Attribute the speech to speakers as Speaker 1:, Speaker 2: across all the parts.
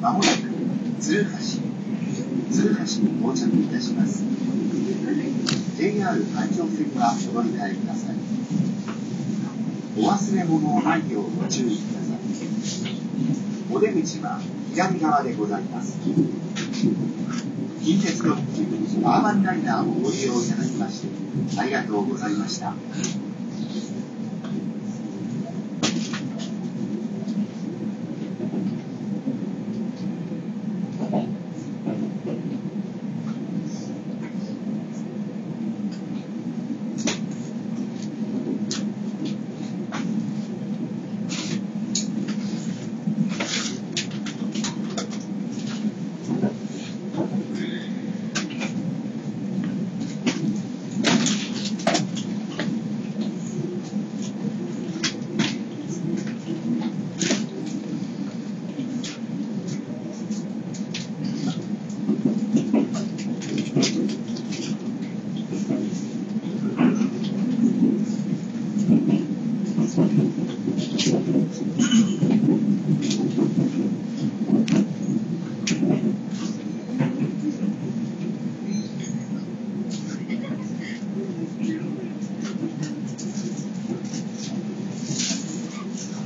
Speaker 1: まもなく鶴橋鶴橋に到着いたします。JR 環状線はお乗り換えください。お忘れ物ないようご注意ください。お出口は左側でございます。近鉄特急アーバンライナーをご利用いただきましてありがとうございました。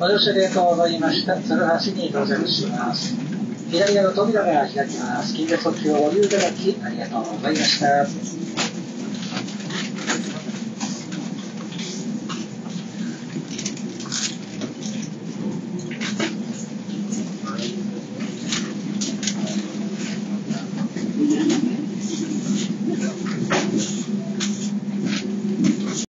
Speaker 2: お助手で頭を沿いました鶴橋に到着します。左側の扉が開きます。金魚速球をご利用いただき、ありがとうございました。